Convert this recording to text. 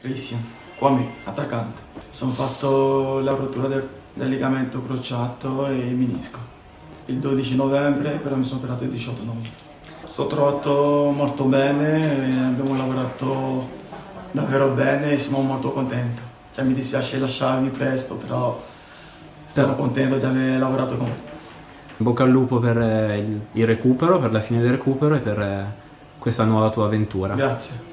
Christian, Kwame, attaccante. Sono fatto la rottura del, del legamento crociato e menisco. Il 12 novembre, però mi sono operato il 18 novembre. Sto trovato molto bene, eh, abbiamo lavorato davvero bene e sono molto contento. Cioè, mi dispiace lasciarmi presto, però sono contento di aver lavorato con me. Bocca al lupo per eh, il recupero, per la fine del recupero e per eh, questa nuova tua avventura. Grazie.